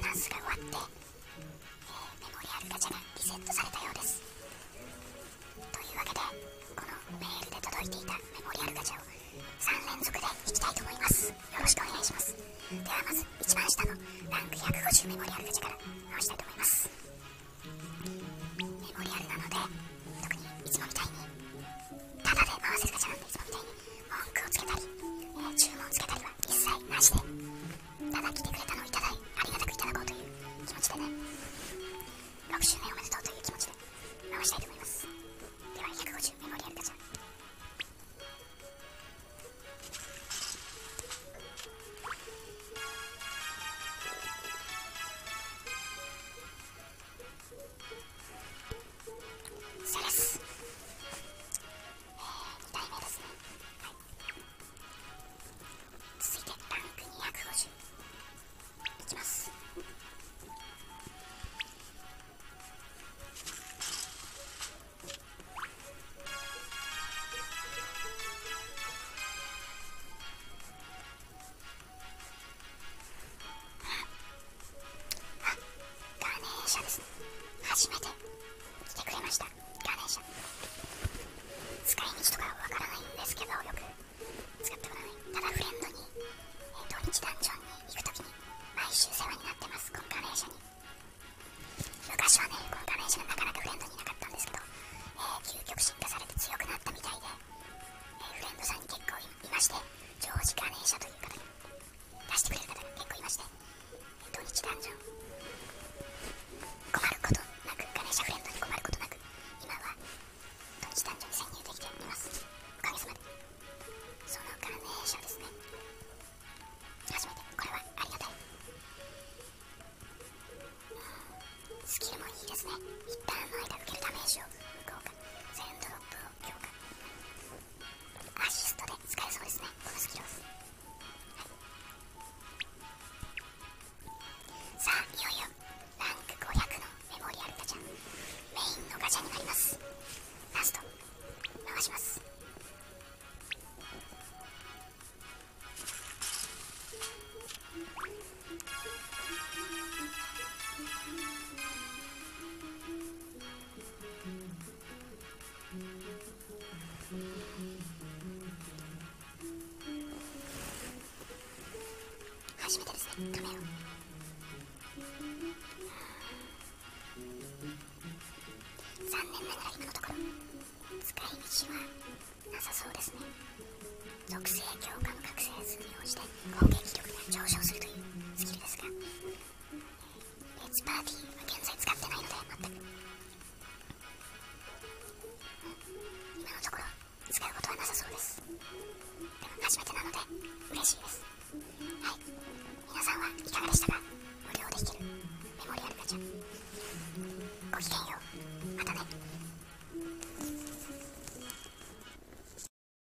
ダンスが終わって、えー、メモリアルガチャがリセットされたようです。というわけでこのメールで届いていたメモリアルガチャを3連続でいきたいと思います。よろしくお願いします。ではまず一番下のランク150メモリアルガチャから直したいと思います。初めて来てくれました。ガーネーシャ使い道とかわからないんですけどよく使ったことない。ただフレンドに、えー、土日ダンジョンに行くときに毎週世話になってます。コンカネーシャに。昔はねコンカネーシャがなかなかフレンドにいなかったんですけど、えー、究極進化されて強くなったみたいで、えーフレンドさんに結構いいましてジョージ・ガネーシャという方に出してくれる方が結構いまして、えー土日ダンジョンカメオ残念ながら今のところ使い道はなさそうですね属性強化の覚醒数に応じて攻撃力が上昇するというスキルですが別パーティーは現在使ってないので全く今のところ使うことはなさそうですでも初めてなので嬉しいですはいさんはいかがでしたか？無料で弾けるメモリアルガチャ。ごきげんよう。またね。